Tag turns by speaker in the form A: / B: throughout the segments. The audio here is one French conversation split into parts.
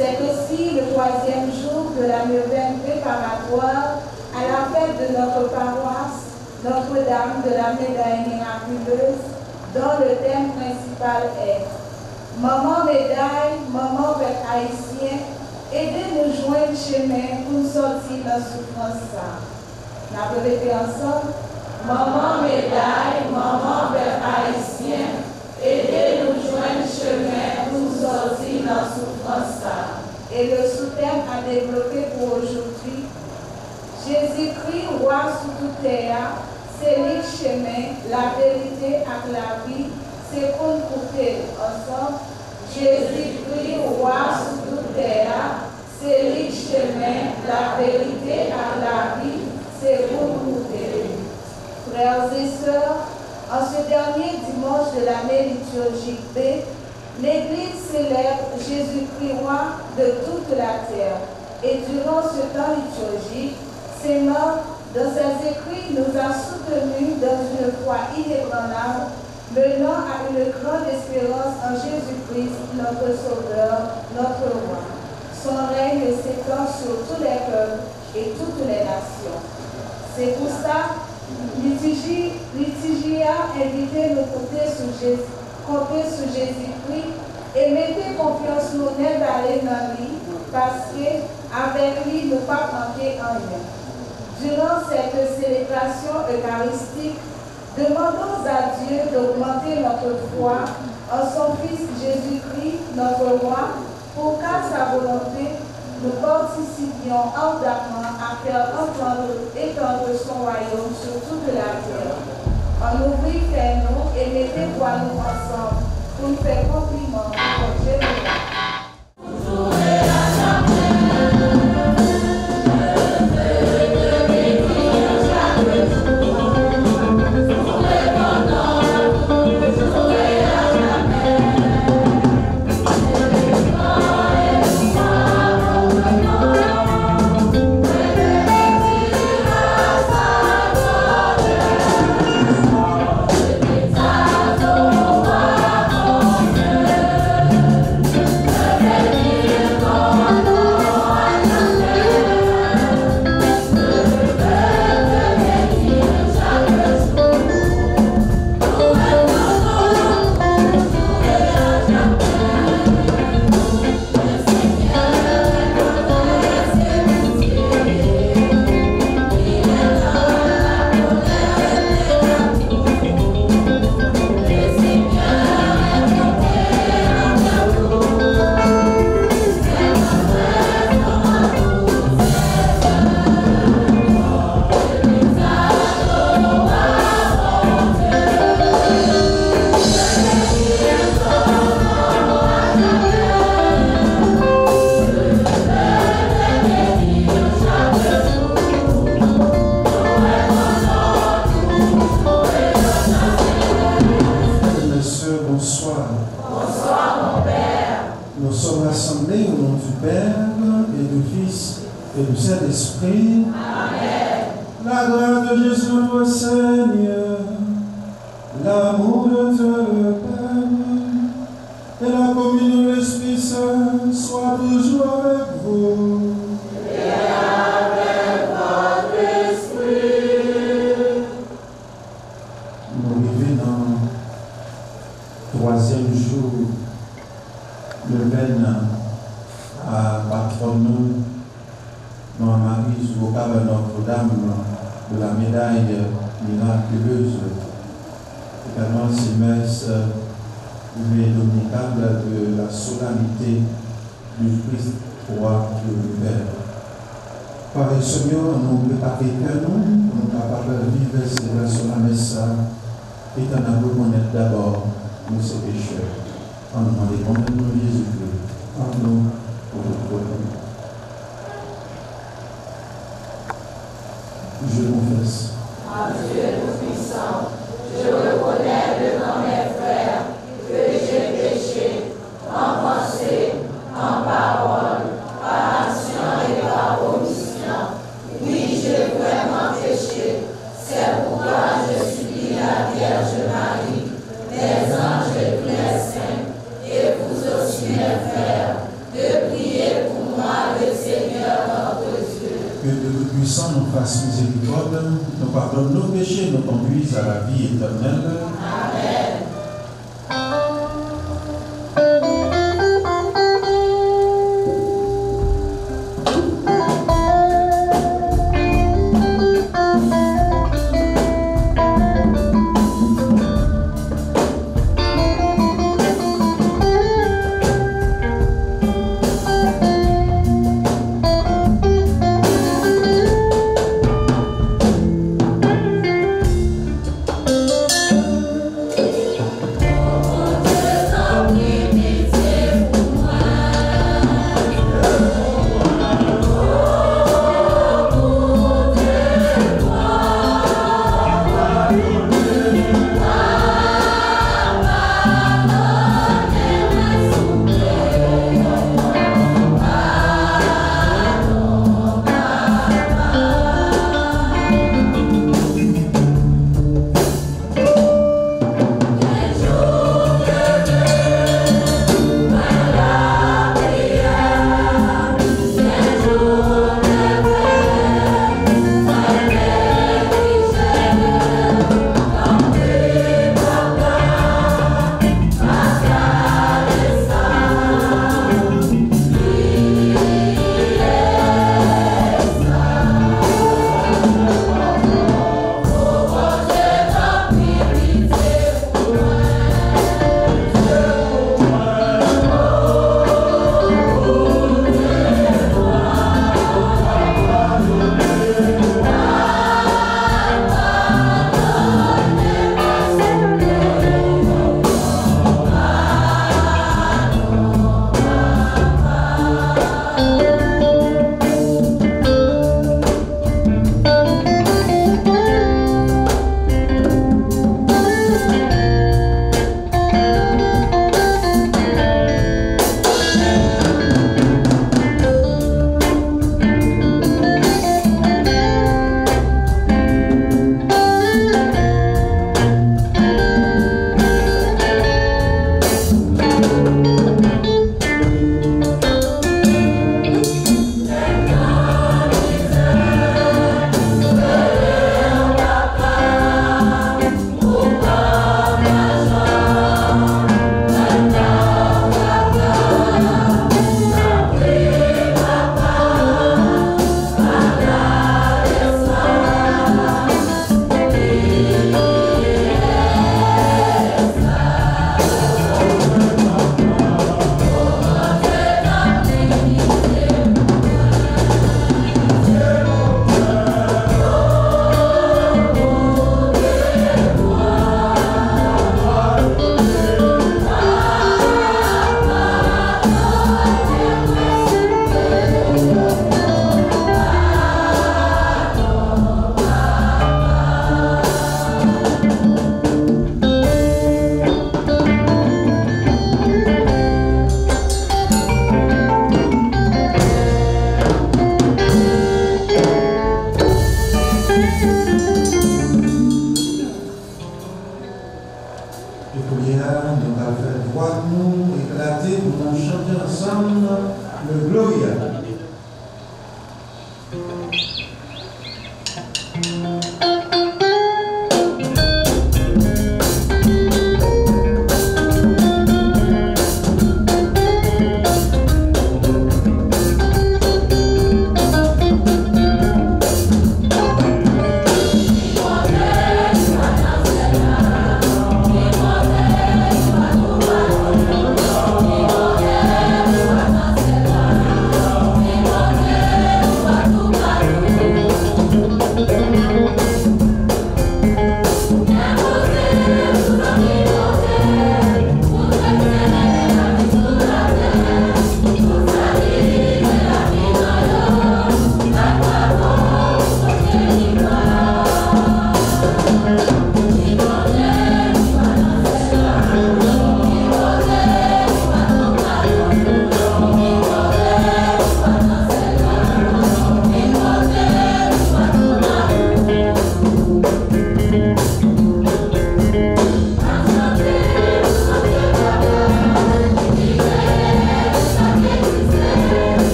A: C'est aussi le troisième jour de la neuvaine préparatoire à la fête de notre paroisse, Notre-Dame de la Médaille miraculeuse, dont le thème principal est Maman Médaille, Maman Père Haïtien, aidez-nous joindre chemin pour sortir de la souffrance. On a répété ensemble.
B: Maman Médaille, Maman Père Haïtien, aidez-nous joindre chemin pour sortir de la souffrance.
A: Et le sous-thème à développer pour aujourd'hui, Jésus-Christ, roi sous toute terre, c'est le chemin, la vérité et la vie, c'est nous couper ensemble. Jésus-Christ, roi sous toute terre, c'est le chemin, la vérité et la vie, c'est nous couper. Frères et sœurs, en ce dernier dimanche de l'année liturgique B, l'Église célèbre Jésus-Christ roi de toute la terre. Et durant ce temps liturgique, ses membres, dans ses écrits, nous a soutenus dans une foi inébranlable, menant à une grande espérance en Jésus-Christ, notre Sauveur, notre roi. Son règne s'étend sur tous les peuples et toutes les nations. C'est pour ça, Litigia invité nous compter sur Jésus, sur Jésus-Christ et mettez confiance nous d'aller dans lui parce qu'avec lui, nous ne pas manquer en rien. Durant cette célébration eucharistique, demandons à Dieu d'augmenter notre foi en son Fils Jésus-Christ, notre roi, pour qu'à sa volonté, nous participions ardemment à faire entendre, étendre son royaume sur toute la terre. En ouvrir nous et mettez nous ensemble pour nous faire compliment pour Dieu.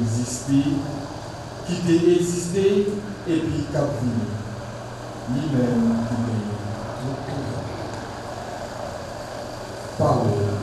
C: Existait, qui t'a existé et puis qui a. Lui-même qui. Parole.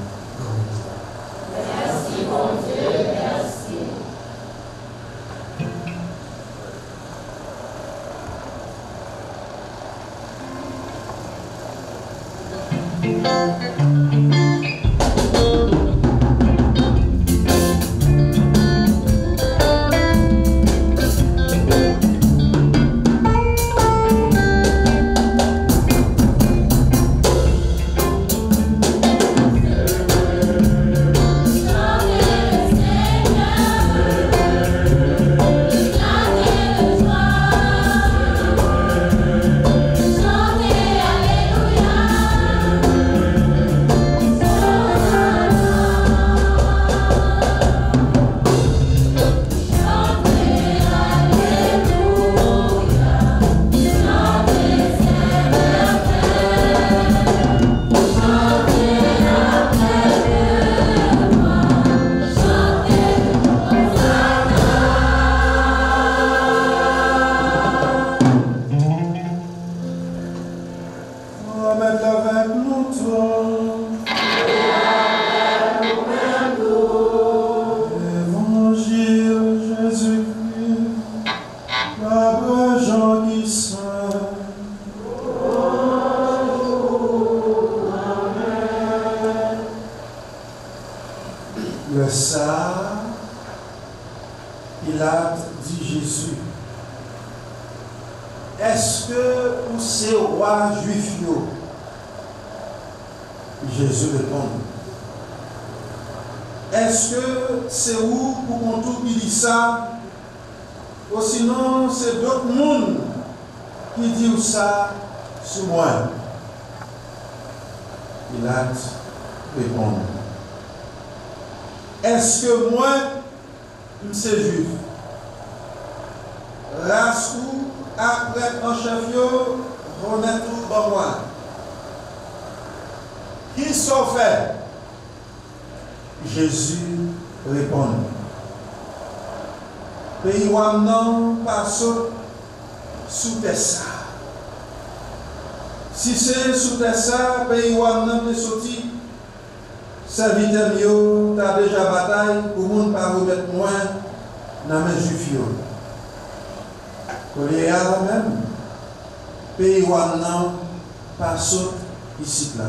D: Saute ici là.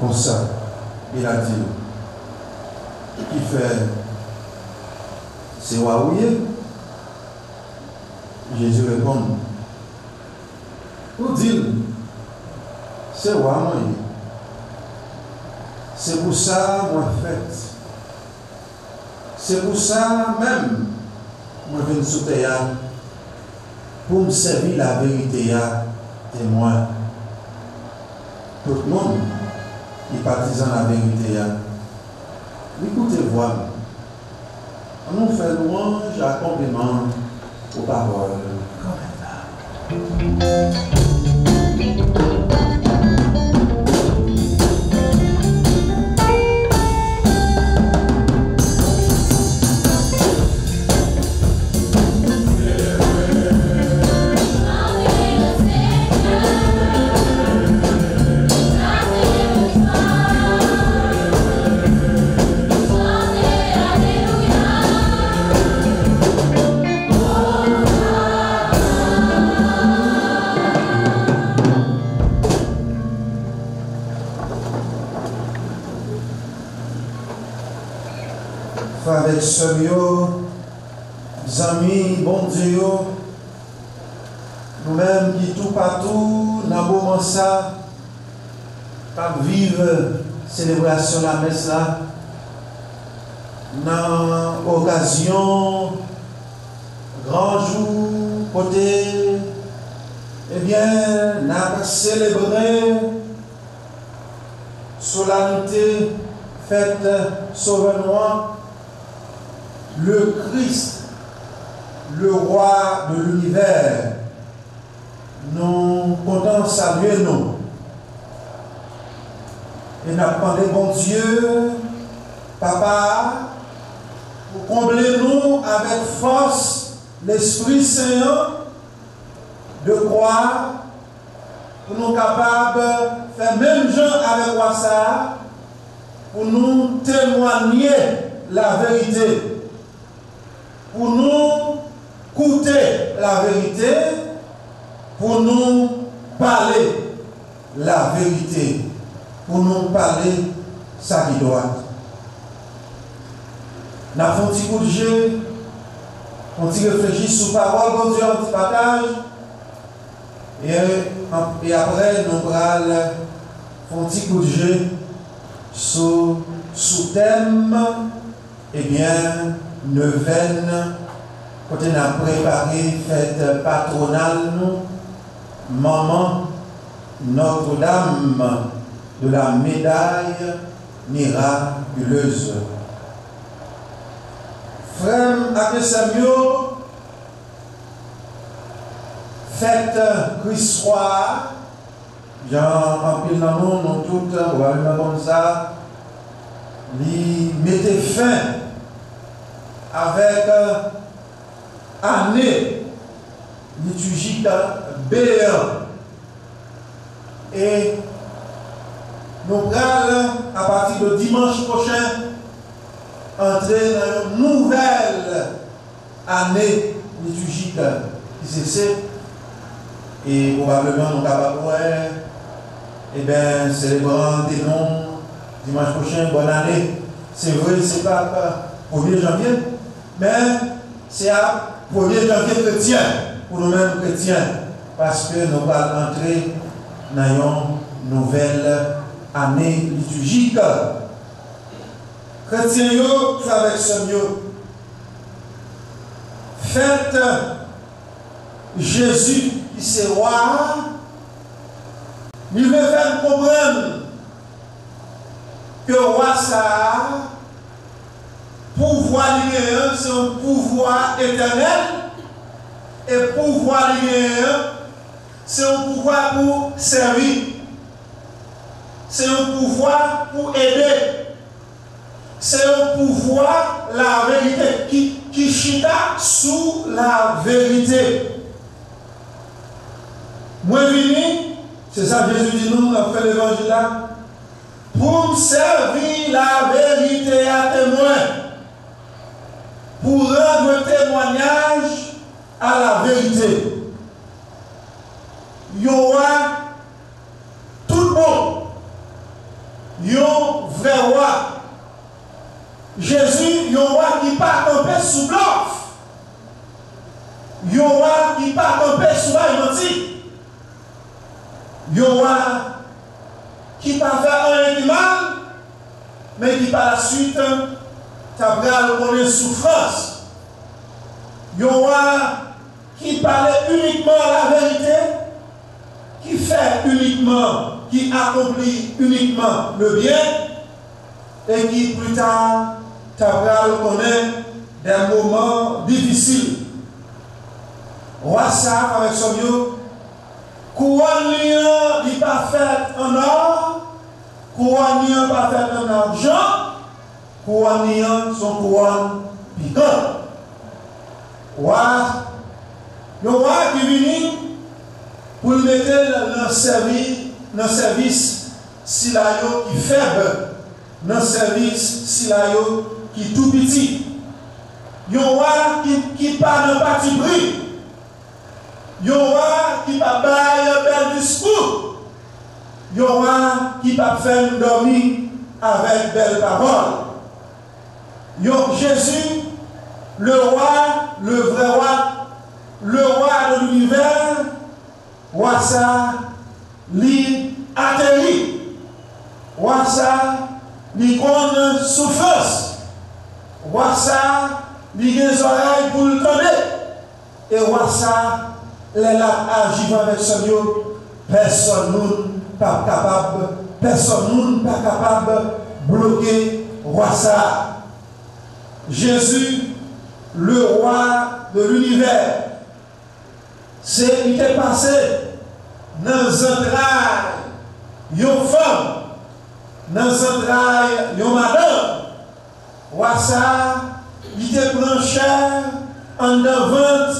D: Comme ça, il a dit, qui fait, c'est Waouye. Jésus répond, ou dit, c'est Waouye. C'est pour ça moi fait. C'est pour ça même moi je viens sous terre pour me servir la vérité à témoin. Tout le monde qui partisan la vérité à. Écoutez voir. On nous fait louange à complément aux paroles. Frères amis, bon Dieu, nous-mêmes qui tout partout, dans le moment ça, pas vivre célébration de la messe là, dans l'occasion, grand jour, côté, eh bien, nous avons célébré solennité, fête sauvenoir, le Christ le roi de l'univers, nous comptons saluer nous. Et nous demandé, bon Dieu, Papa, pour combler nous avec force l'Esprit Saint de croire pour nous capables de faire même gens avec ça pour nous témoigner la vérité, pour nous coûter la vérité, pour nous parler la vérité, pour nous parler ça qui doit. Nous avons un petit coup de jeu, on petit réfléchir sur parole, bon Dieu, on petit partage. Et, et après, nous allons un petit coup de jeu sous, sous thème, eh bien, neuvaine, quand on a préparé fête patronale, maman Notre-Dame de la médaille miraculeuse. Frère Samuel, fête Christ-Soir, Jean rempli dans nous, nous toutes, probablement comme ça, il mettait fin avec euh, année liturgique béant. Et nous allons, à partir de dimanche prochain, entrer dans une nouvelle année liturgique qui s'est et probablement nous capables eh bien, célébrant des noms dimanche prochain, bonne année. C'est vrai, c'est pas 1er janvier, mais c'est à 1er janvier chrétien, pour nous-mêmes chrétiens, parce que nous allons entrer dans une nouvelle année liturgique. Chrétiens, avec ce mieux. Faites Jésus qui c'est roi il veut faire comprendre que roi ça, pouvoir lié, c'est un pouvoir éternel. Et pouvoir lié, c'est un pouvoir pour servir. C'est un pouvoir pour aider. C'est un pouvoir, la vérité, qui, qui chita sous la vérité. Moi, vini, c'est ça que Jésus dit nous, on fait l'évangile. Pour servir la vérité à témoin. Pour rendre témoignage à la vérité. Il y aura tout bon. Il y aura vrai roi. Jésus, il y aura qui part tomber sous bluff. Il y aura qui part tomber sous un menti il y aura qui pas fait un mal, mais qui par la suite t'a connaître souffrance. Il y aura qui parle uniquement la vérité, qui fait uniquement, qui accomplit uniquement le bien, et qui plus tard t'a connaître des moments difficiles. Roi ça avec son mieux, Couronne n'est pas en or, couronne n'est pas en argent, couronne sont couronne piquant. Roi, le roi qui vient pour le mettre dans le service, dans le service si qui faible, dans le service si qui tout petit. Le roi qui, qui parle de parti pris un roi qui va faire un bel discours. un roi qui va faire dormir avec belle parole. Jésus, le roi, le vrai roi, le roi de l'univers, roi ça, lui atterrit. Roi lui connaît souffrance. Roi ça, lui des oreilles pour le donner. Et roi ça, les là agivent avec ce personne n'est pas capable, personne n'est pas capable de bloquer roi ça. Jésus, le roi de l'univers. C'est, il est passé dans les entrailles, une femme, dans les entrailles, une madame. Roi ça, il pris cher en devant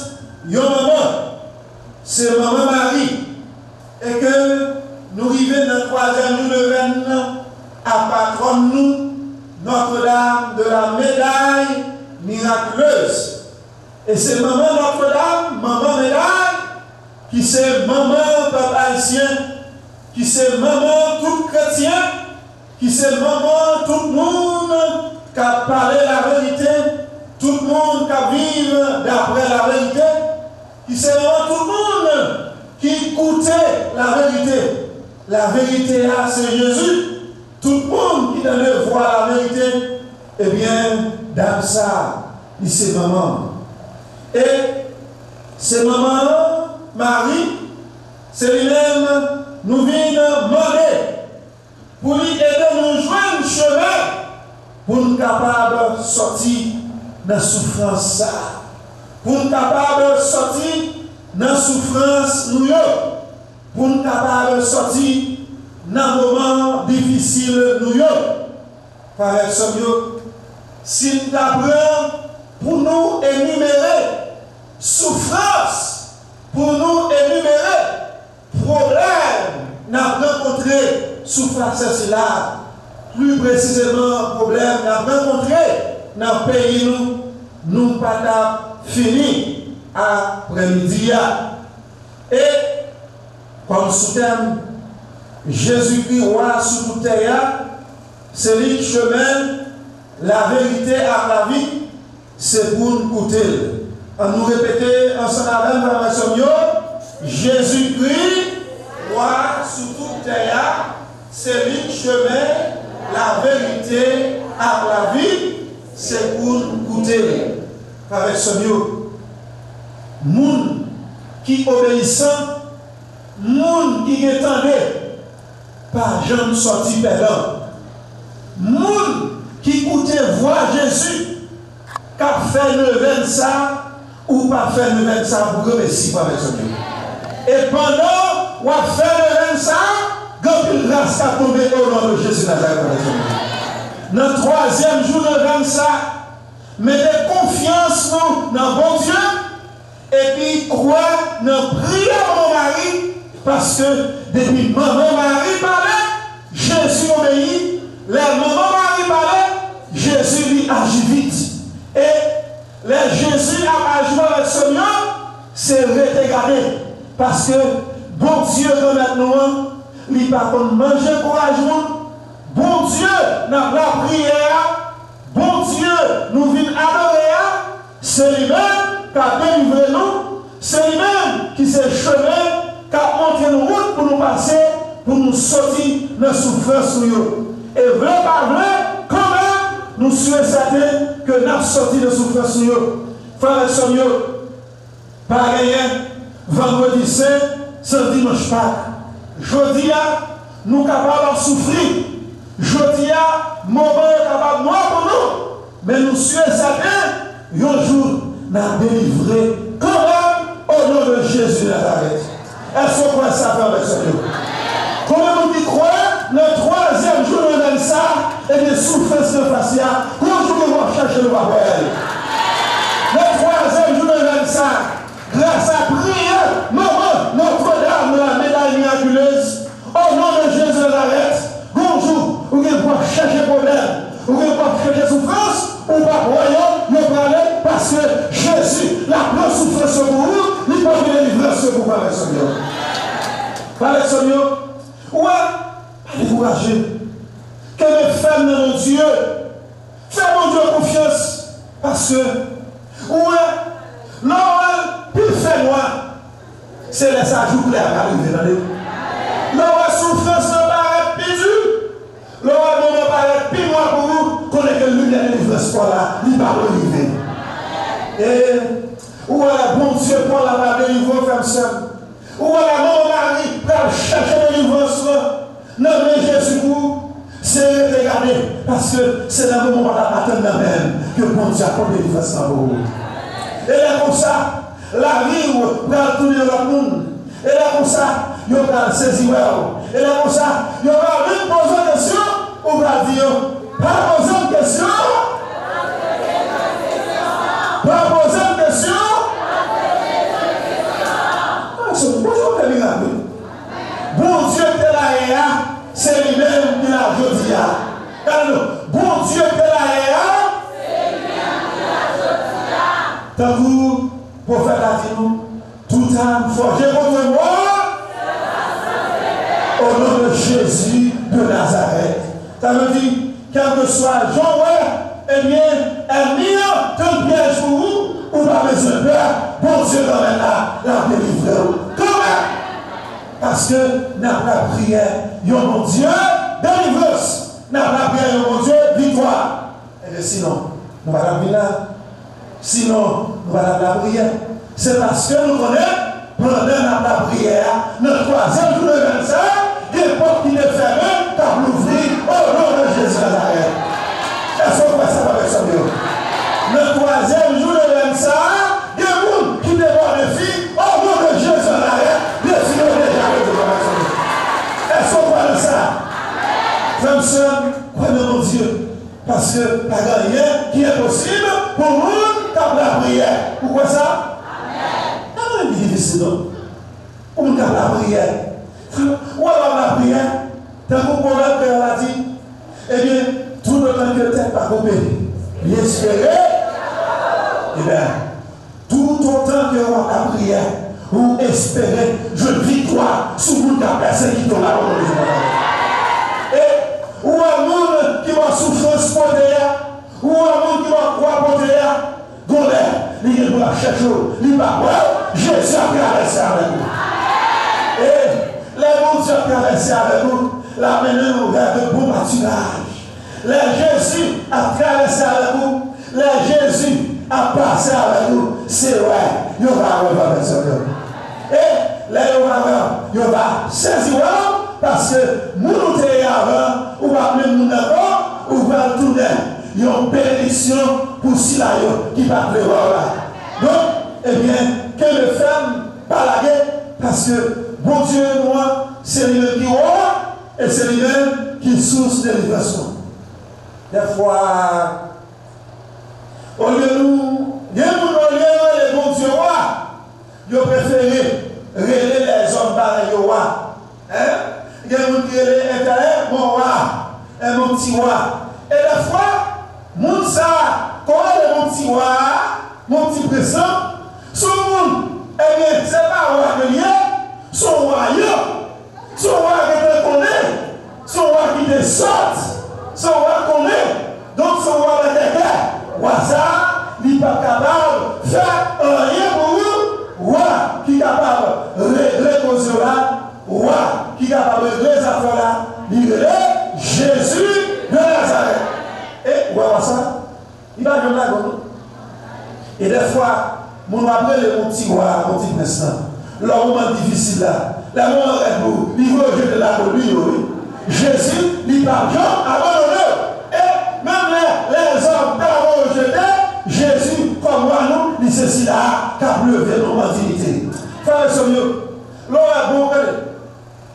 D: une maman. C'est maman Marie. Et que nous arrivons dans le troisième jour de à patronne nous, Notre-Dame de la médaille miraculeuse. Et c'est maman Notre-Dame, maman médaille, qui c'est maman peuple haïtien, qui c'est maman tout chrétien, qui c'est maman tout le monde qui a parlé la vérité, tout le monde qui a vécu d'après la vérité, qui c'est maman tout le monde qui écoutait la vérité. La vérité, c'est Jésus. Tout le monde qui donne voir la vérité, eh bien, dans ça, c'est maman. Et c'est maman, Marie, c'est lui-même, nous venons demander pour lui aider nous joindre un chemin pour nous capables de sortir de la souffrance. Pour nous capables de sortir de la souffrance pour nous capables de sortir dans un moment difficile nous exemple, si nous apprenons pour nous énumérer souffrance, pour nous énumérer problème, nous avons rencontré souffrance cela. Plus précisément, problème, nous avons rencontré dans le pays nous, nous pas fini après-midi. Et comme sous-thème, Jésus-Christ, roi sous toute terre, c'est le chemin, la vérité à la vie, c'est pour nous goûter. On nous répéter ensemble avec version Jésus-Christ, roi sous toute terre, c'est le chemin, la vérité à la vie, c'est pour nous goûter. Avec mieux, monde qui obéissant Moun qui attendait, pas jamais sorti perdant. Moun qui écoutait voir Jésus, qu'a fait le ça, ou pas fait le ça pour remercier par son Et pendant ou a fait le ça, quand une grâce a tombé au nom de Jésus Nazareth. Dans le troisième jour de ça, mettez confiance dans bon Dieu, et puis croire dans prière mon mari, parce que depuis maman Marie parlait, Jésus obéit. La maman Marie parlait, Jésus lui agit vite. Et les Jésus a agi avec mieux, c'est regardé. Parce que bon Dieu de maintenant, il pas comme manger courageusement. Bon Dieu, dans la prière, bon Dieu, nous venons adorer. C'est lui-même qui a délivré nous. C'est lui-même qui s'est chemin a montré une route pour nous passer, pour nous sortir de souffrance. Et vrai pas vrai, quand même, nous sommes certains que nous sorti de souffrance. Frères et sœurs, pareil, vendredi saint, c'est dimanche Pâques. Jeudi, nous sommes capables de souffrir. Jeudi, moment est capable de mourir pour nous. Mais nous sommes certains, un jour, nous délivré quand même au nom de Jésus Nazareth. Est-ce qu'on croit ça, frère avec Seigneur Combien de croient le troisième jour de ça et des souffrances de facia Comment je vais chercher le papel Le troisième jour de ça, grâce à prière, maman, Notre-Dame de la médaille miraculeuse, au nom de Jésus de bonjour, vous allez pouvoir chercher problème, vous allez pouvoir chercher souffrance, ou pas royaume, ne parler, parce que Jésus, la plus souffrance pour vous, il peut vous délivrer pour parler Seigneur. Parler Seigneur. Ouais, pas décourager. Que les femmes de mon Dieu, fais mon Dieu confiance. Parce que, ouais, Noël, plus fait moi, c'est les ajouts clairs qui arrivent. Noël, des livres là, il va arriver. Et, où est la bon Dieu pour la délivrance femme seule Où est la mort Marie pour chercher délivrance Non, mais Jésus, c'est regarder. Parce que c'est dans le moment on attend même que bon Dieu a pour délivrance dans vous. comme ça, la vie va tourner le monde. Et là comme ça, il va saisir. Et là comme ça, il va même poser une question, ou va dire, pas poser une question. Pas poser une question. Bonjour, miracle. Bon Dieu c'est lui-même qui l'a dit. Bon Dieu qui est là, Tant vous, prophète a dit nous, tout âme contre moi, au nom de Jésus de Nazareth. Ça veut dire, quel que soit Jean, eh bien, un million de piège pour vous, ou pas besoin de peur, bon Dieu quand même là, la délivrer. Comment? Parce que n'a pas prière, yon mon Dieu, délivrance. N'a pas prière, yon mon Dieu, victoire. Et bien sinon, nous allons là. Sinon, nous allons la prière. C'est parce que nous connaissons, pendant la prière, notre troisième jour de 25, des portes qui ne ferment, car l'ouvrir au nom de 25, des gens qui débordent les filles, au nom de décidez déjà avec ça. Est-ce qu'on ça? Frères et sœurs, croyez mon Dieu. Parce que pas rien qui est possible pour nous comme la prière. Pourquoi ça? Amen. Pour nous prière. Ou alors la prière, eh bien, tout le temps que pas bien espéré, bien, tout autant que on la prière, ou espérer, je victoire sur toute la personne qui tombe là Et, ou un monde qui va souffrir pour ou un monde qui va croire pour li gen pou la chèchou, li pa wè, Jésus a traversé avec nous. Et les mondes a traversé avec nous, la menée vers de bon pâturage. Les Jésus a traversé avec nous, les Jésus a passé avec nous, c'est vrai, il va avoir besoin de Et les gens il va saisir parce que nous nous avant, ou va même nous d'accord, ou va tourner il y a une bénédiction pour ceux qui va prévoir là. Donc, eh bien, que le femme pas la guerre, parce que bon Dieu, moi, c'est lui-même qui voit, et c'est lui-même qui source de l'éducation. Des fois, au lieu de nous, y a les bons dieux, ils préféré régler les hommes par les rois. Hein? Il y a des gens qui les intérêts, mon roi, et mon petit roi. Et des fois, Moun sa, quand est mon petit roi, mon petit président, son monde, eh bien, c'est pas roi que lié, son royaume, son roi qui te connaît, son roi qui te sort, son roi connaît, donc son roi de terre, de roi qui est capable de régler vos là, roi qui est capable de régler les affaires là, il est Jésus de Nazareth. Et, ouais, ça, il va donner la gomme. Et des fois, mon appelle mon petit roi, mon petit président. Le moment difficile là, le moment est beau, il veut jeter la oui. Jésus, Jean, abandonne Et même les, hommes d'avant rejeté, Jésus, comme moi, nous, il ceci là, qu'a levé nos dignité. Frère mieux, l'homme est bon,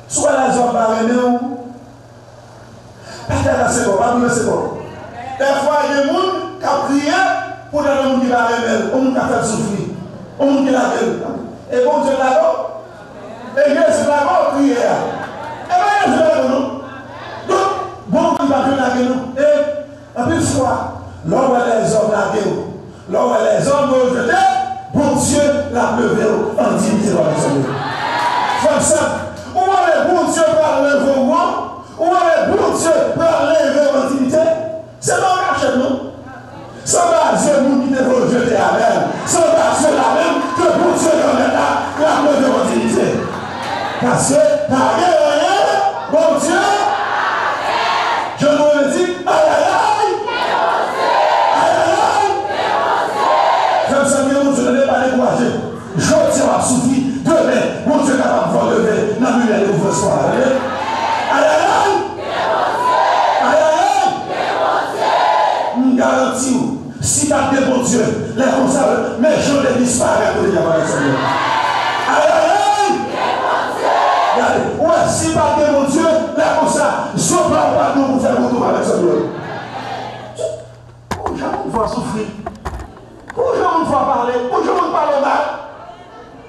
D: soit les hommes par eux, pas c'est bon, pas c'est. Des fois, il y a des gens qui ont prié pour des qui la révèlent, gens qui ont fait souffrir, gens qui la. Et bon Dieu là Et Jésus là-bas, prié. Et bien, Jésus là nous. Donc, bon Dieu gueule. Et, en plus, fois, l'homme et les hommes la gueule. L'homme et les hommes vont jeter, bon Dieu l'a levé en dignité dans les. Comme ça, où est bon Dieu par le mouvement, où est bon Dieu par en dignité, c'est pas cachet, non? C'est pas Dieu nous qui devons jeter à même. C'est pas la même que pour Dieu là, la de dignité. Parce que par rien, bon Dieu, je vous le dis, vous soir. Garantis, si tu as des bon Dieu, les responsables, mais je les dis disparaître de diable avec Seigneur. Aïe, aïe, aïe. Regardez, ouais, si Dieu, comme ça, je ne parle pas de nous faire avec une fois souffrir. Une fois parler. Une parler mal.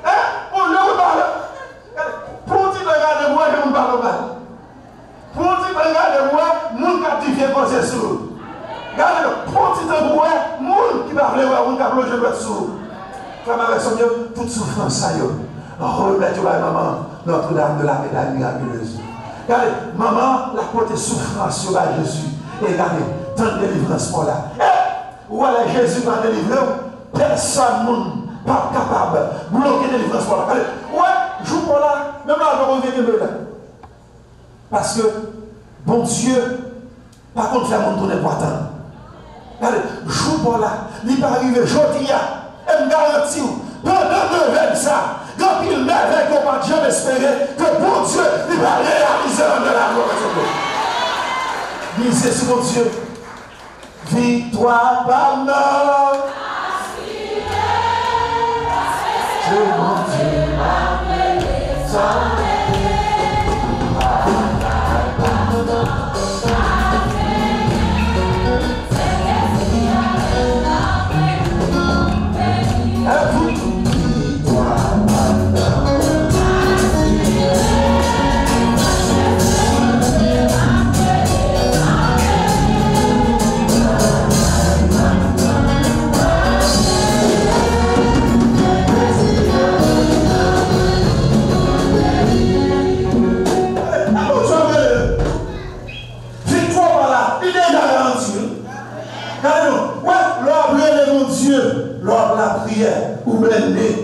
D: Hein? Pour jamais parler. Pour dire regarde moi, je ne parle mal. Pour dire regarde moi, mon captif est posé sur. Regardez, pour dire moi, mon qui parle, mon qui parle, je vais être sourd. Comme avec son Dieu, toute souffrance, ça y est. Remettez à maman Notre-Dame de la médaille miraculeuse. Regardez, maman, la côté souffrance sur Jésus. Et regardez, tant de délivrance pour là. Eh, voilà, Jésus va délivrer. Personne n'est pas capable de bloquer la délivrance pour là. Regardez, ouais, joue pour là. Même là, on va revenir là. Parce que, bon Dieu, par contre, faire mon tour n'est pas tant. Regardez, joue pour là. Il n'est pas arrivé, je dis, elle me garantit, pendant deux ça, quand il merveille qu'on va jamais espérer que bon Dieu, il va réaliser dans la gloire. Misez sur mon Dieu. Victoire par nous. C'est mon Dieu,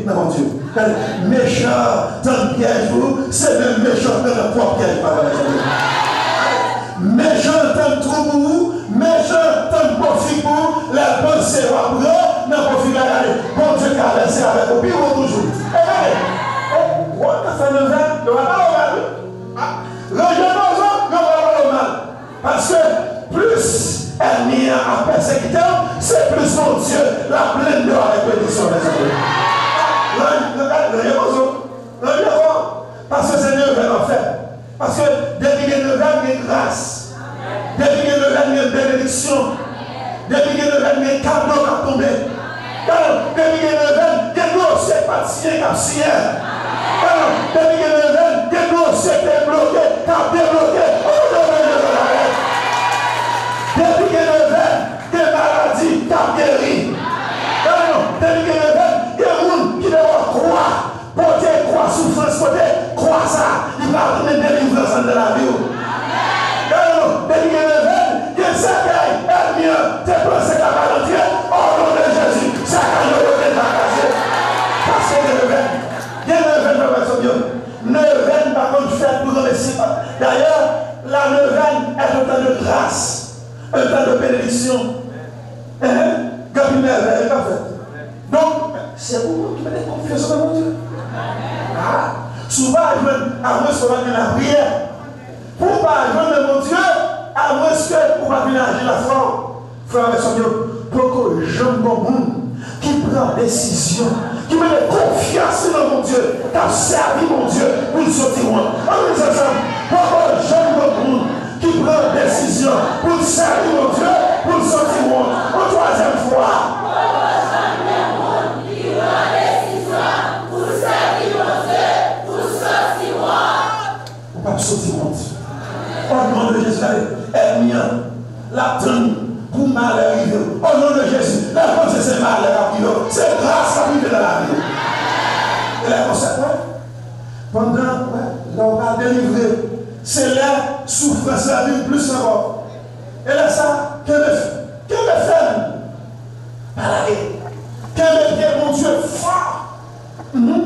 D: ma méchant tant piège c'est même méchant dans le propre piège par Méchant tant trou méchant tant profit pour la pensée à bras, n'a pas fini à Bon Dieu laissé avec vous, toujours. Eh, on a fait le vin, on va pas au mal. Le jeune on va pas au mal. Parce que plus elle a persécuté, c'est plus mon Dieu la pleine de la répétition des. Parce que c'est Dieu en fait. Parce que depuis nous avons une grâce, depuis nous avons une bénédiction, depuis que nous avons un cadeau qui tomber, depuis que nous avons des dossiers pâtissiers qui signé, depuis que nous avons des dossiers débloqués, qui débloqués, depuis que nous avons des qui guéri, nous avons des gens qui doivent croire. Porter croix, souffrance, porter ça. Il va donner dans la vie. Non, depuis que le qu'à ralentir, au nom de Jésus, ça au nom de la. Parce il y a le veine, papa, son Dieu. Fait pour. D'ailleurs, la neuvaine est un temps de grâce, un temps de bénédiction. Hein? Quand une neuvaine est parfaite. Donc, c'est vous qui mettez confiance en mon Dieu. Ah, souvent, à que vous la prière. Pour pas joindre mon Dieu, à moins que vous pas agir la foi. Frère et soeur, pour que je bon monde qui prend décision, qui met confiance dans mon Dieu, qui a servi mon Dieu pour le sortir loin. On nous ensemble. Pour que je bon monde qui prend décision pour servir mon Dieu, La tonne pour mal arriver. Au nom de Jésus, la pensée c'est mal arriver. C'est grâce à lui dans la vie. Et la conséquence, pendant, ouais, là on va délivrer, c'est là souffrance la vie plus encore. Et là ça, que le que le fait Parler. Que le fait mon Dieu fort. Mm-hmm.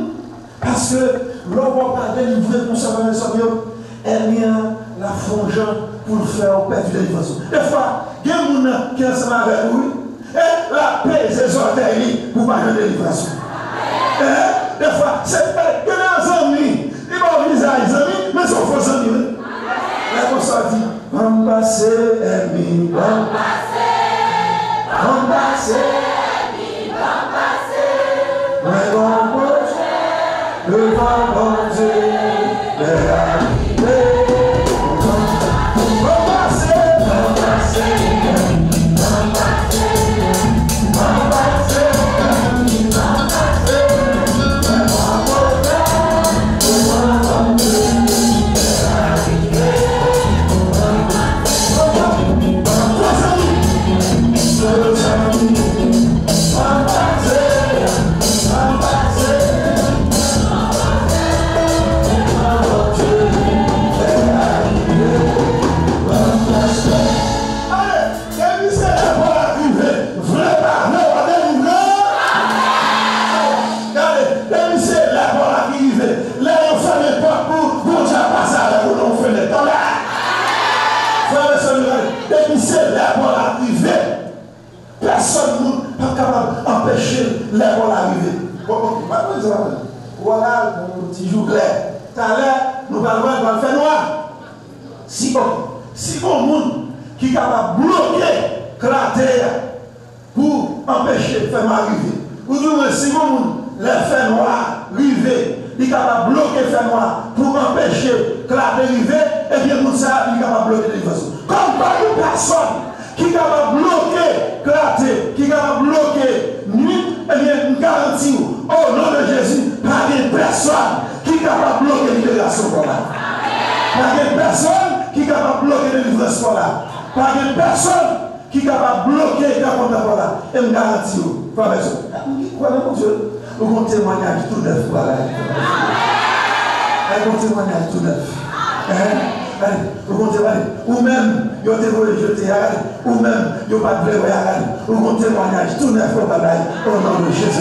D: Parce que l'homme va délivrer pour sa Dieu elle vient la fongeant pour le faire perdre de délivrance. Des fois, il y a des gens qui sont avec vous, et la paix, c'est orteils pour pas de délivrance. Des fois, c'est pas que les amis, ils vont viser les amis, mais ils sont faux amis. La personne dit, on passe, amis, on passe, on passe, on passe, Moi, bon projet, devant bon nous parlons de faire noir. Si bon, si monde qui est capable de bloquer terre pour empêcher le faire arriver. Ou du moins, si bon monde, les il est capable de bloquer le fait noir pour empêcher que la et bien, nous ça, il est capable de bloquer les façons. Comme pas une personne qui est capable de bloquer clarté, qui est capable de bloquer nuit, eh bien, une garantie au nom de Jésus, pas une personne qui est capable de bloquer l'immigration pour là. Pas une personne qui est capable de bloquer livraisons pour là. Pas une personne qui est capable de bloquer la pour là. Et mon Dieu? Vous avez un témoignage tout neuf là. Un témoignage tout neuf. Vous allez. Ou même, vous avez jeté, allez. Ou même, vous n'avez pas de. Vous témoignage tout neuf pour bagaille. Au nom de Jésus.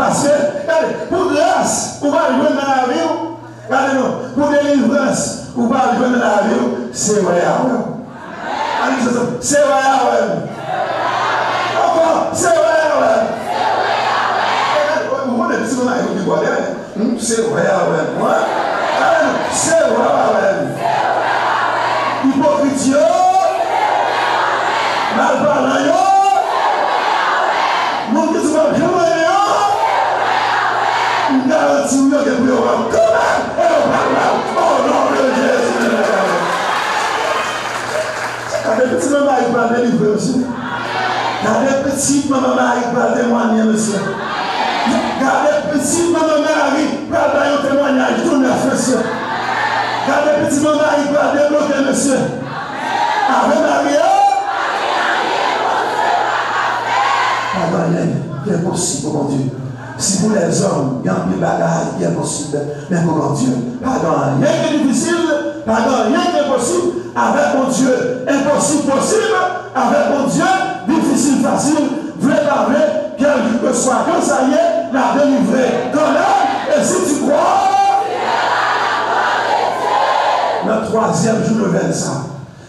D: encore. Parce que, allez, pour grâce, on va arriver dans la vie. Allez, non, pour délivrance, on va arriver dans la vie. C'est vrai, Allez, c'est vrai, Encore, c'est vrai, Vous voyez, petit moment à voyer. C'est vrai, C'est a des bureaux comme et petits mamans ils parlent monsieur. Quand les petits mamans ils parlent témoigner monsieur. Les petits mamans ils parlent témoignage tout neuf monsieur. Les petits mamans ils parlent de bloquer monsieur. Avec Maria. Pardon, rien est possible, mon Dieu. Si pour les hommes, il y a un peu de bagages possible, mais pour mon Dieu, pardon, rien qui est difficile, pardon, rien qui est possible, avec mon Dieu, impossible possible, avec mon Dieu, difficile facile, vrai pas vrai, quel que soit, quand ça y est, la délivrer. Quand là, et si tu crois, le troisième jour de 25,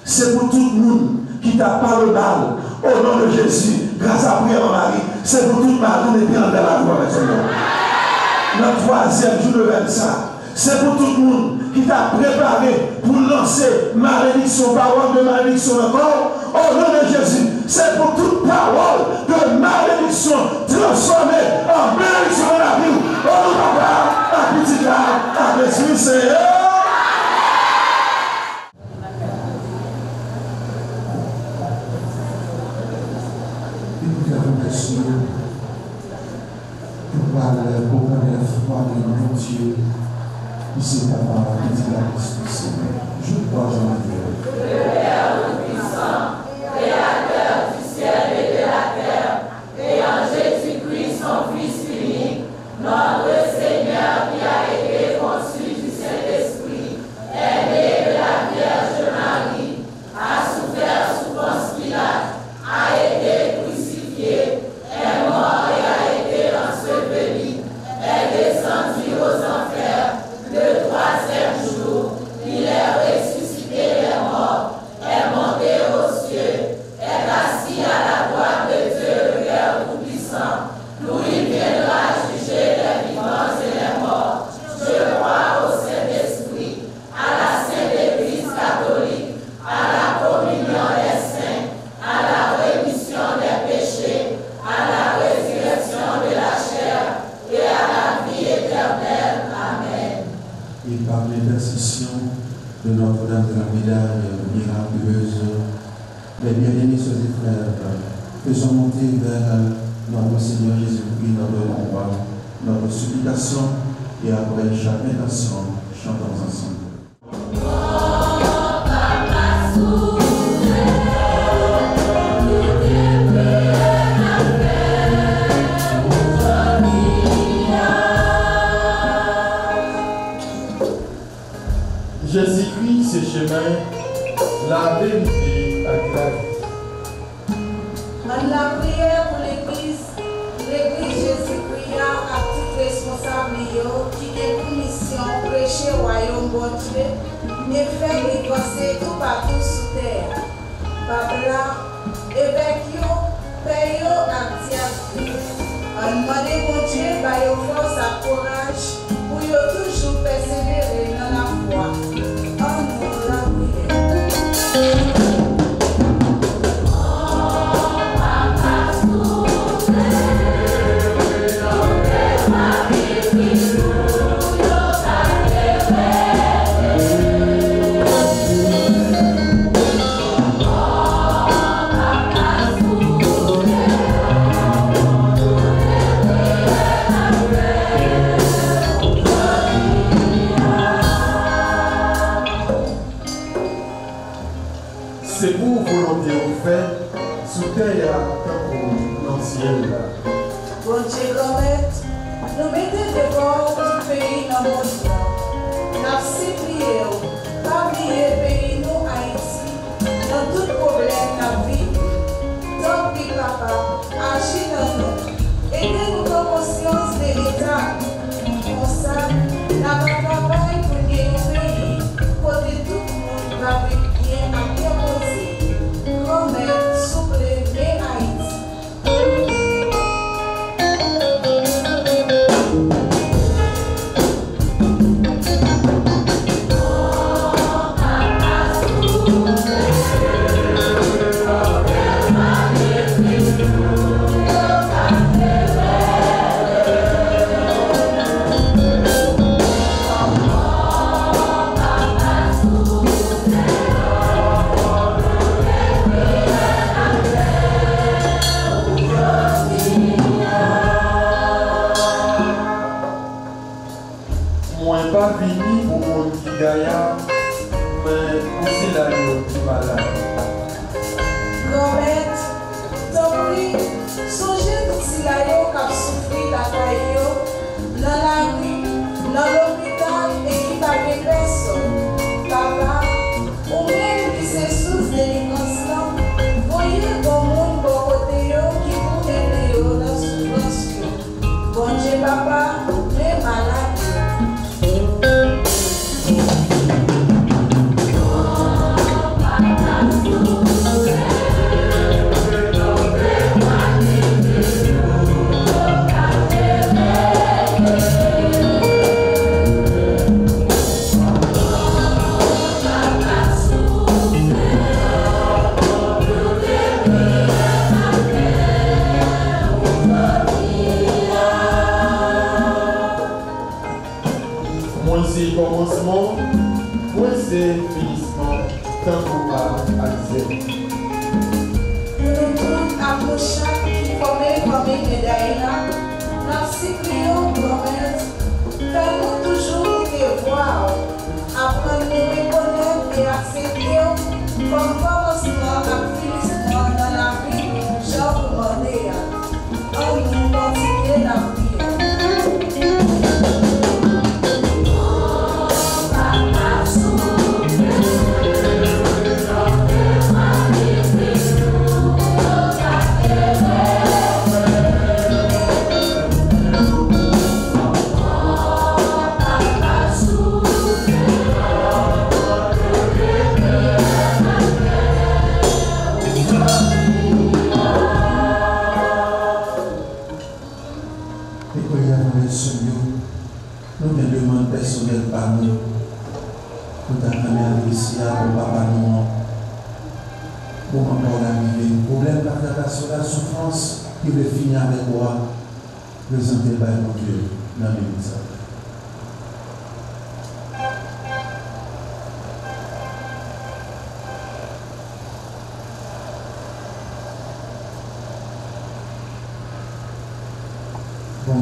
D: c'est pour tout le monde qui t'a parlé mal, au nom de Jésus, grâce à prière mon mari, c'est pour tout Marie on est bien dans la gloire avec Seigneur. Le troisième jour de 25, c'est pour tout le monde qui t'a préparé pour lancer malédiction, parole de malédiction encore. Au nom de Jésus, c'est pour toute parole de malédiction transformée en bénédiction dans la vie. Au nom de papa, à petit à l'Esprit Seigneur.
E: Pour parler, pour connaître, pour parler mon Dieu, qui s'est capable de dire la Christ Je crois,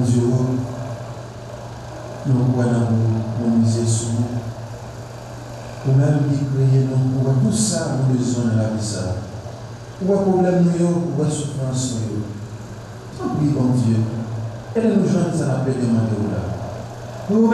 A: Dieu, nous muziona Mungu anamuumizesuu unabikiriye nokuba gusa mubizonera bisa kuba problème yo kuba souffrance yo
C: tant
D: pis bon Dieu. Et nous joindre à la paix de Mandela. Pour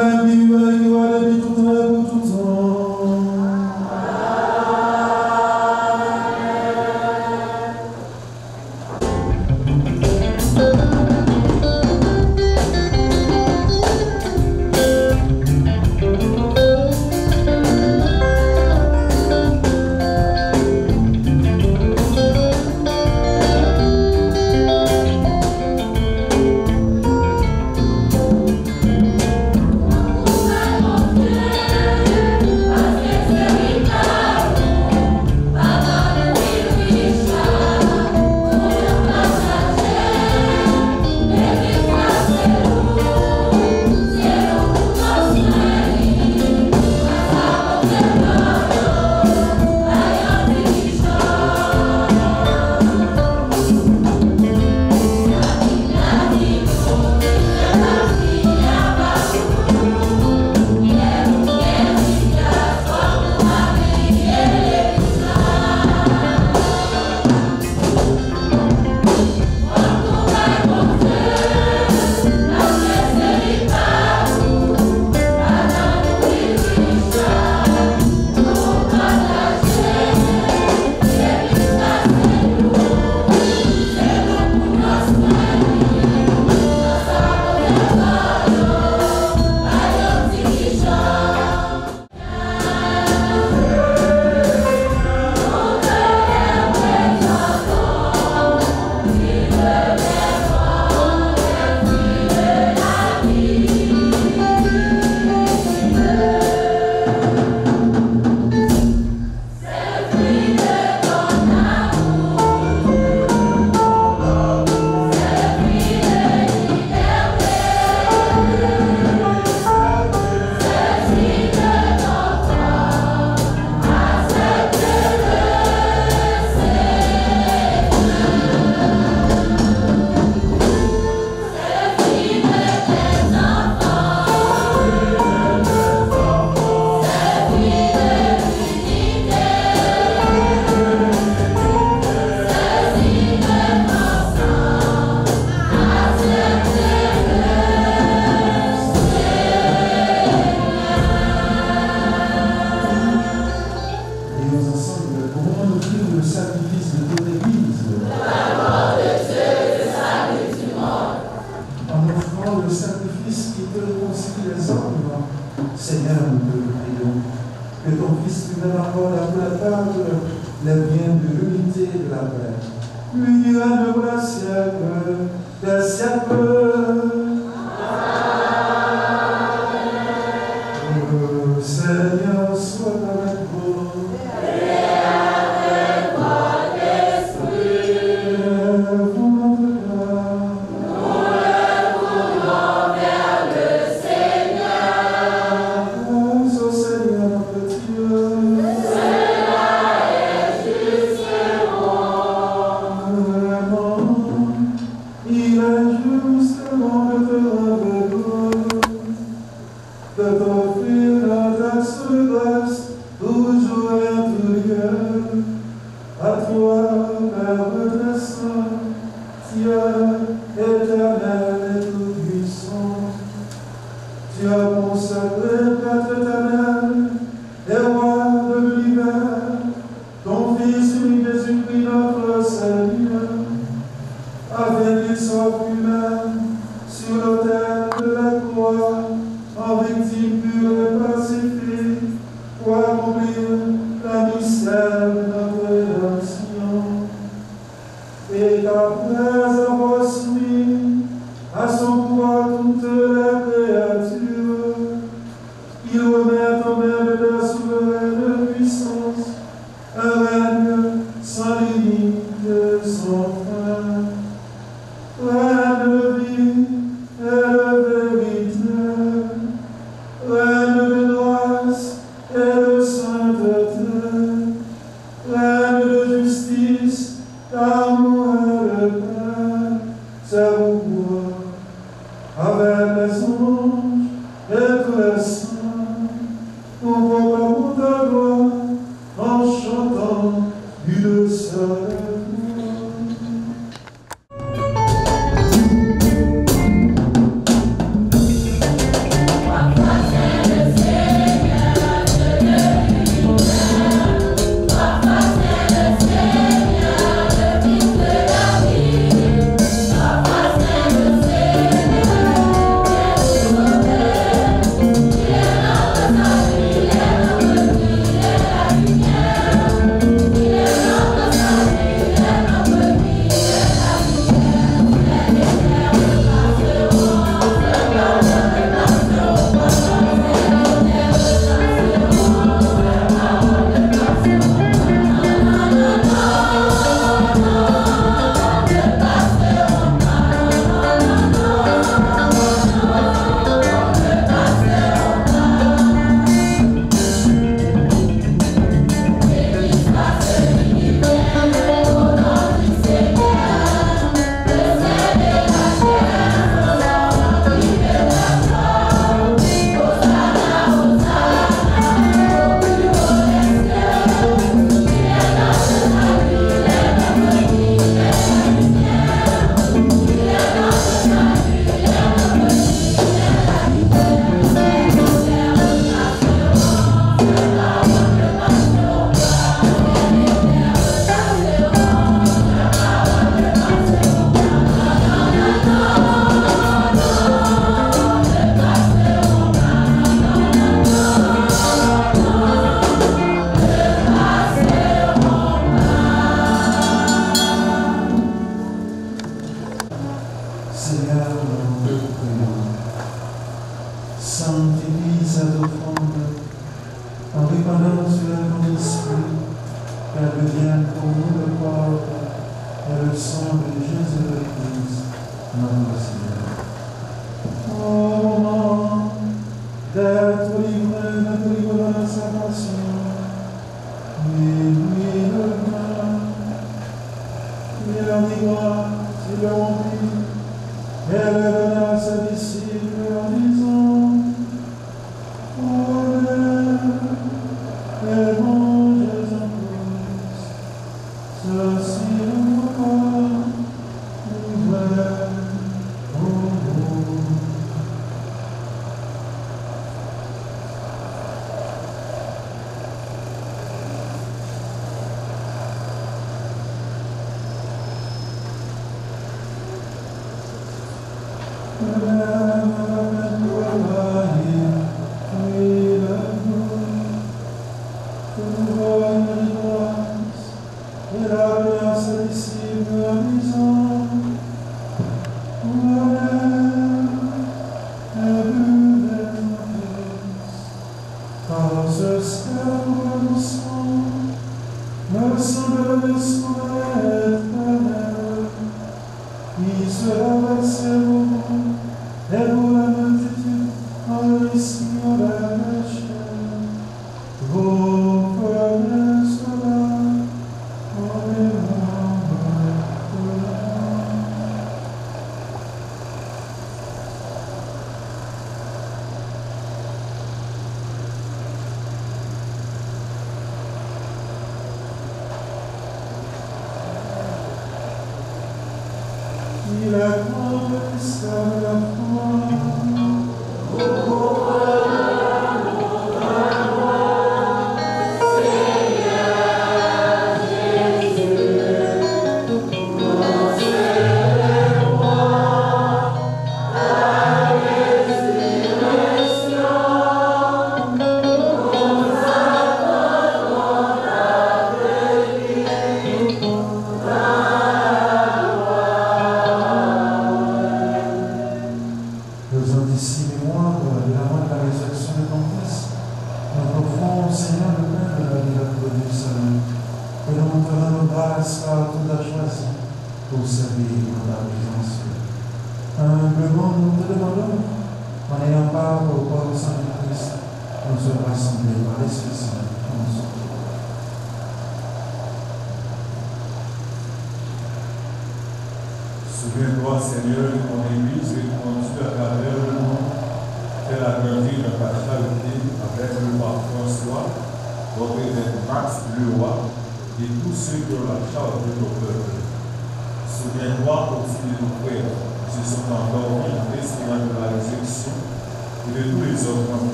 D: et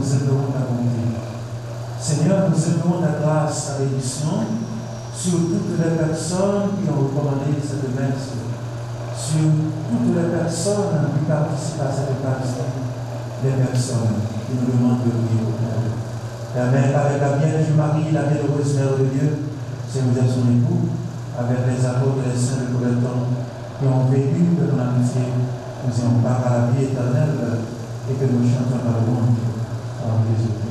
F: nous aimerons ta bonté. Seigneur, nous aimerons ta grâce, ta bénédiction sur toutes les personnes qui ont recommandé cette messe, sur toutes les personnes qui participent à cette messe, les personnes qui nous demandent de prier au Père. La mère avec la Vierge Marie, la bienheureuse Mère de Dieu, c'est vous êtes son époux, avec les apôtres et les saints de le qui ont vécu de ton amitié, nous ayons part à la vie éternelle et que nous chantons dans
D: le.
G: Hallelujah.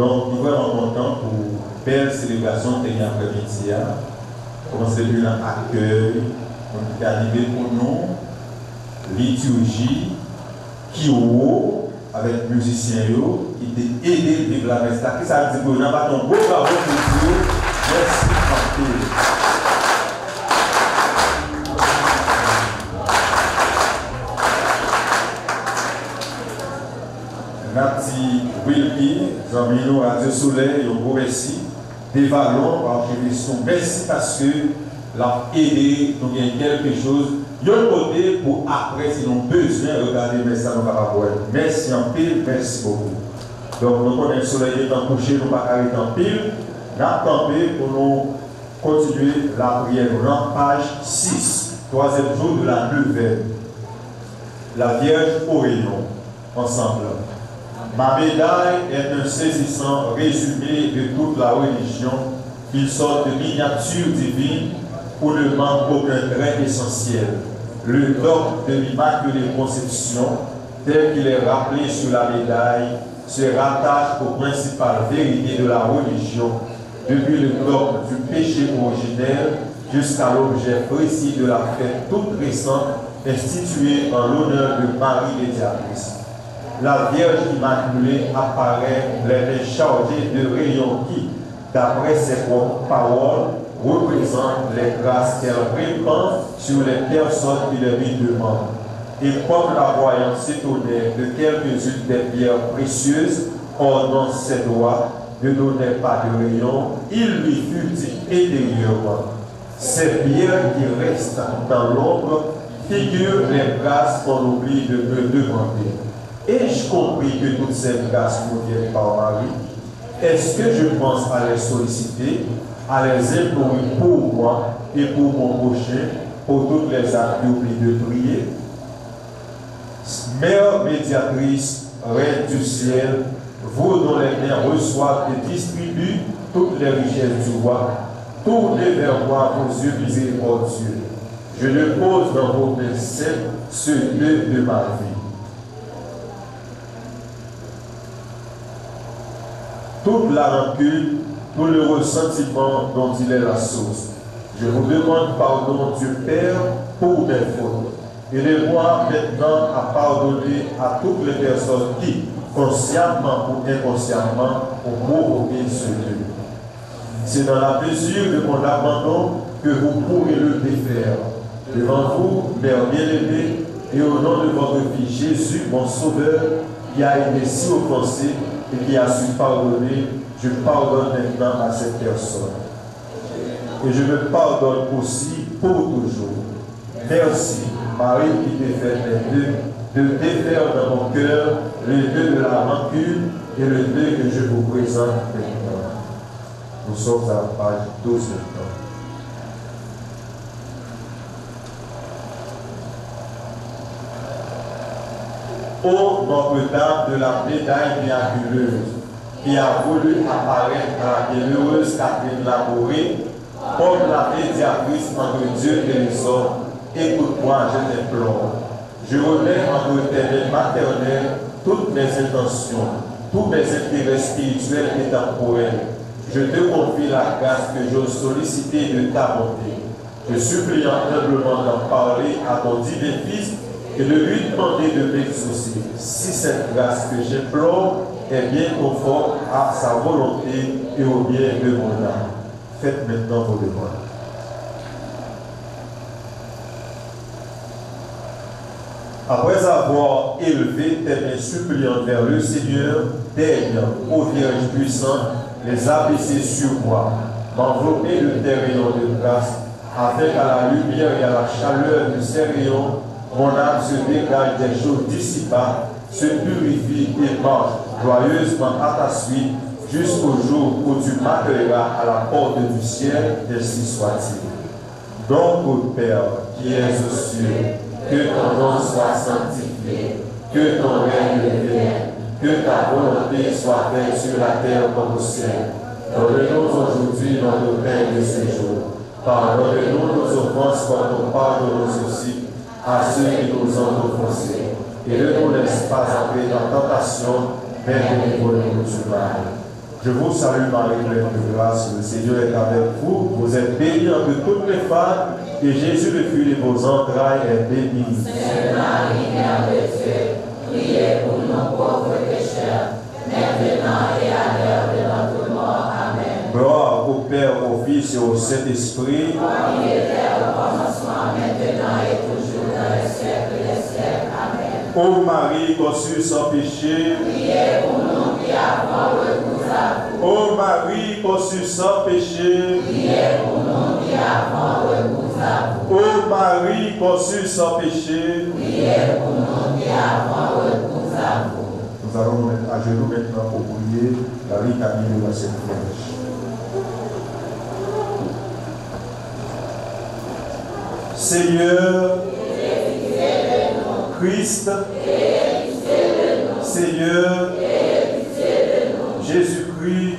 G: Donc, nous sommes contents pour belle célébration de. Commencer depuis l'accueil, donc, arrivé pour nous, liturgie, qui haut, avec musiciens, qui t'a aidé à la messe. Qui ça dire que nous un beau bravo pour. Merci, Des valons, par sont merci parce que l'a aidé, nous avons quelque chose. Il y a un côté pour après, si nous avons besoin de regarder mais ça nous va Merci en pile, merci beaucoup. Donc nous connaissons le soleil étant couché, nous pas en pile. Nous avons pour nous continuer la prière. Nous page 6, troisième jour de la nouvelle. La Vierge rayon, ensemble. Ma médaille est un saisissant résumé de toute la religion, une sorte de miniature divine où ne manque aucun trait essentiel. Le dogme de l'Immaculée Conception, tel qu'il est rappelé sur la médaille, se rattache aux principales vérités de la religion, depuis le dogme du péché originel jusqu'à l'objet précis de la fête toute récente instituée en l'honneur de Marie médiatrice la Vierge Immaculée apparaît les chargée de rayons qui, d'après ses propres paroles, représentent les grâces qu'elle répand sur les personnes qui lui demandent. Et comme la voyante s'étonnait de quelques-unes des pierres précieuses ordonnant ses doigts ne donnaient pas de rayons, il lui fut dit intérieurement Ces pierres qui restent dans l'ombre figurent les grâces qu'on oublie de me demander. Ai-je compris que toutes ces grâces nous viennent par Marie Est-ce que je pense à les solliciter, à les implorer pour moi et pour mon prochain, pour toutes les actes de prier? Mère médiatrice, Reine du ciel, vous dont les mains reçoivent et distribuent toutes les richesses du roi, tournez vers moi vos yeux miséricordieux. Je le pose dans vos mains saintes, ce lieu de ma vie. Toute la rancune, tout le ressentiment dont il est la source. Je vous demande pardon, Dieu Père, pour mes fautes. Aidez-moi maintenant à pardonner à toutes les personnes qui, consciemment ou inconsciemment, ont provoqué ce Dieu. C'est dans la mesure de mon abandon que vous pourrez le défaire. Devant vous, Mère bien-aimée, et au nom de votre Fils Jésus, mon Sauveur, qui a été si offensé et qui a su pardonner, je pardonne maintenant à cette personne. Et je me pardonne aussi pour toujours. Merci, Marie qui défait les deux, de défaire dans mon cœur les deux de la rancune et le deux que je vous présente maintenant. Nous sommes à la page 12 maintenant. Ô Notre-Dame de la médaille miraculeuse, qui a voulu apparaître à la bienheureuse Catherine Labouré comme la médiatrice entre Dieu et les hommes, écoute-moi, je t'implore. Je remets entre tes mains maternelles toutes mes intentions, tous mes intérêts spirituels et temporels. Je te confie la grâce que j'ose solliciter de ta bonté. Je supplie humblement d'en parler à ton divin Fils et de lui demander de m'exaucer si cette grâce que j'implore est bien conforme à sa volonté et au bien de mon âme. Faites maintenant vos devoirs. Après avoir élevé tes mains suppliantes vers le Seigneur, daigne, ô Vierge puissante, les abaisser sur moi, m'envelopper de tes rayons de grâce, afin qu'à la lumière et à la chaleur de ces rayons, mon âme se dégage des choses dissipables, se purifie et marche joyeusement à ta suite, jusqu'au jour où tu m'accueilleras à la porte du ciel, ainsi soit-il. Donc, ô Père, qui es aux cieux, que ton nom soit sanctifié, que ton règne vienne, que ta volonté soit faite sur la terre comme au ciel. Donne-nous aujourd'hui notre pain de ce jour. Pardonne-nous nos offenses comme on pardonne aussi à ceux qui nous ont offensés. Et ne nous laisse pas entrer dans la tentation, mais délivre-nous du mal. Je vous salue Marie, pleine de grâce, le Seigneur est avec vous. Vous êtes bénie entre toutes les femmes, et Jésus, le fruit de vos entrailles, est béni.
H: Sainte Marie, Mère de Dieu, priez pour nos pauvres pécheurs, maintenant et à l'heure de notre mort. Amen.
G: Gloire au Père, au Fils et au Saint-Esprit.
H: Comme il était au commencement, maintenant et toujours dans les siècles des siècles. Amen.
G: Ô Marie, conçue sans péché.
H: Priez pour nous qui avons recours à vous.
G: Ô Marie, conçue sans péché.
H: Priez pour nous qui avons recours à vous.
G: Ô Marie, conçue sans péché.
H: Priez pour nous qui avons recours à vous.
G: Nous allons nous mettre à genoux maintenant pour prier la litanie de la Sainte Vierge. Seigneur, Christ, Seigneur, Jésus-Christ,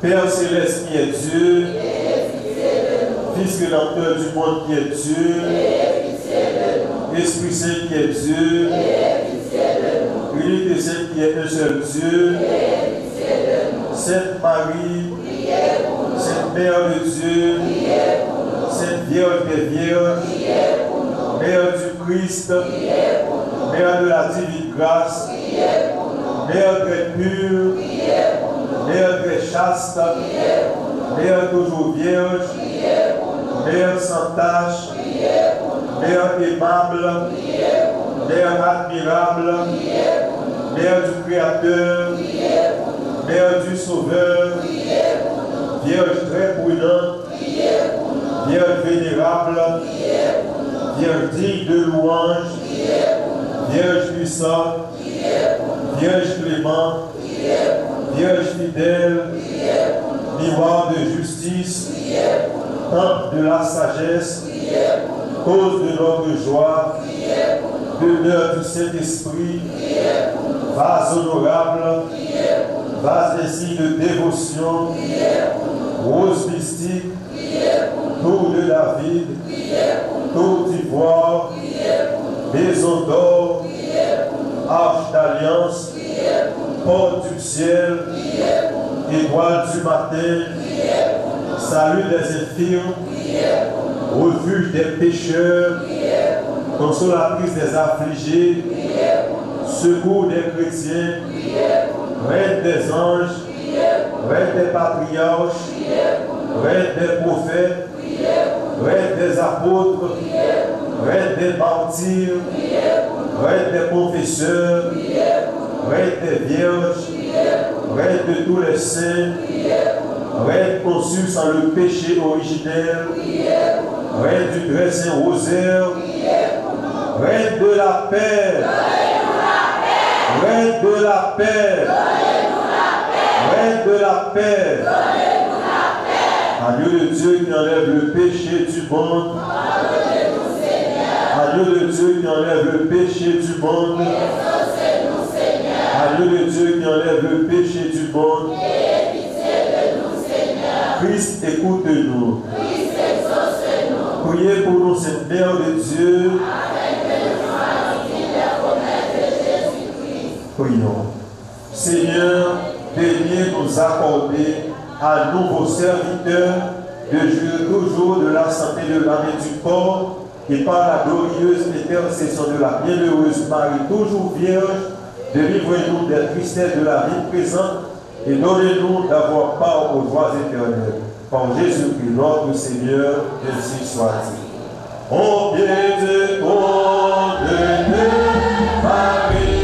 G: Père céleste qui est Dieu, Fils rédempteur du monde qui est Dieu, Esprit Saint qui est Dieu, Unique Saint qui est un seul Dieu, Sainte Marie, Sainte Mère de Dieu, Sainte Vierge des Vierges, Mère du Christ, Mère de la divine grâce, Mère très pure, Mère très chaste, Mère toujours vierge, Mère sans tache, Mère aimable, Mère admirable, Mère du Créateur, Mère du Sauveur, Vierge très prudente, Vierge vénérable, Vierge digne de louange, Vierge puissante, Vierge clémente, Vierge fidèle, miroir de justice, temple de la sagesse, cause de notre joie, demeure du Saint-Esprit, vase honorable, vase ainsi de dévotion, rose mystique, tour de David, d'ivoire, maison d'or, arche d'alliance, porte du ciel, étoile du matin, salut des infirmes, refuge des pécheurs, consolatrice des affligés, secours des chrétiens, reine des anges, reine des patriarches, reine des prophètes, reine des apôtres, reine des martyrs, reine des confesseurs, reine des vierges, reine de tous les saints, reine conçue sans le péché originel, reine du très saint rosaire, reine de la paix, reine de la paix, reine de la paix, Agneau de Dieu qui enlève le péché du monde, Agneau de Dieu qui enlève le péché du monde, Agneau de Dieu qui enlève le péché du monde, Christ écoute-nous. Priez pour nous, cette Mère de Dieu. Prions. Seigneur, daignez nous accorder à nous, vos serviteurs, de jouir toujours de la santé de l'âme et du corps, et par la glorieuse intercession de la bienheureuse Marie, toujours vierge, délivrez-nous des tristesses de la vie présente et donnez-nous d'avoir part aux joies éternelles. Par Jésus-Christ, notre Seigneur, ainsi soit-il. Marie.